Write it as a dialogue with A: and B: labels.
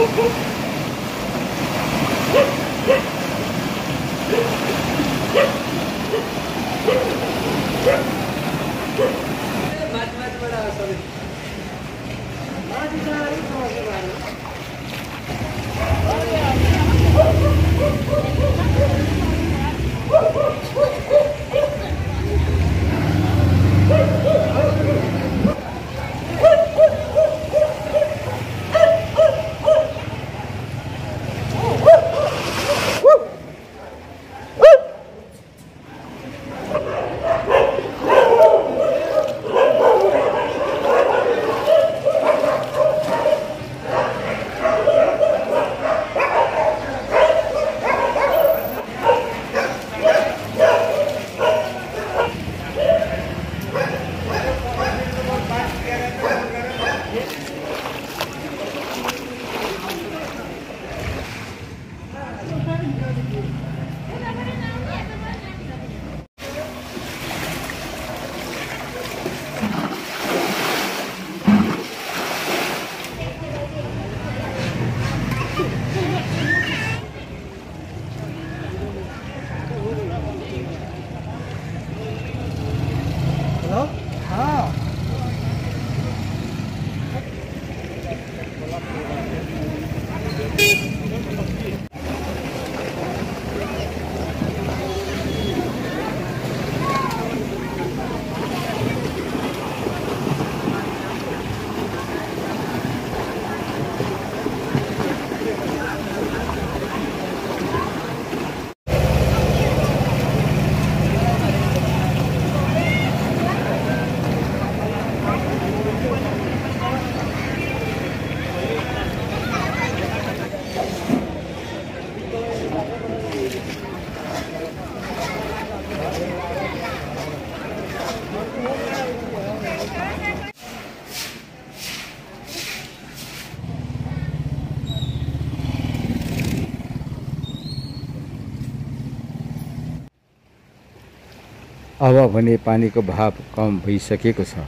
A: Ho, ho, ho. No.
B: अब भने पानीको भाव कम भइसकेको छ।